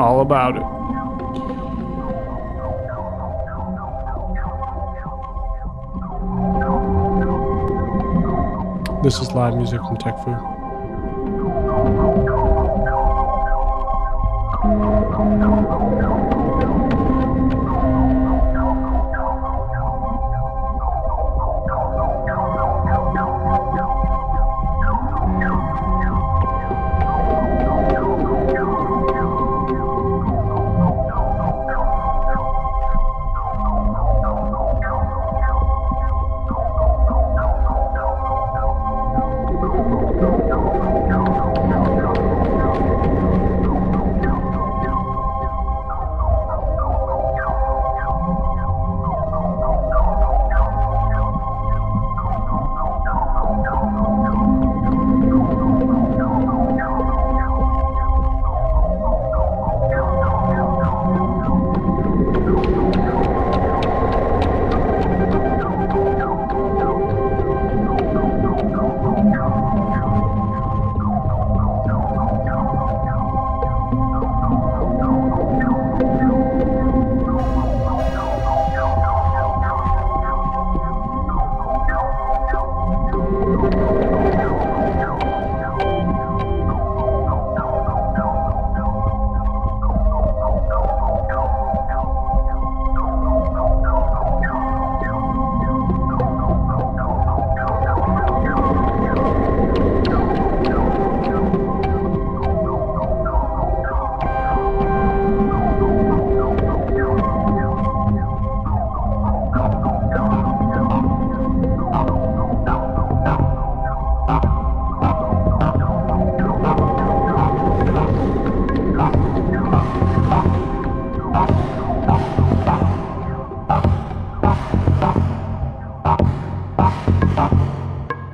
all about it. This is live music from Tech